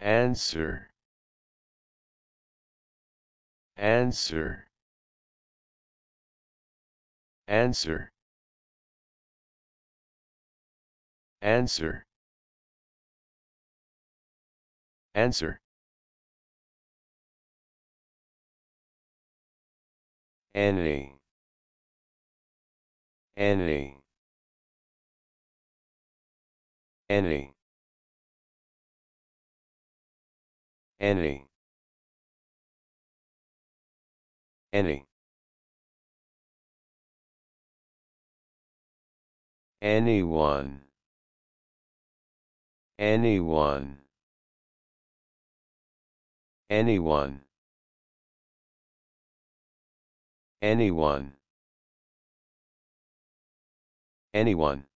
Answer. Answer. Answer. Answer. Answer. Any. Any. Any. Any. Any. Anyone. Anyone. Anyone. Anyone. Anyone.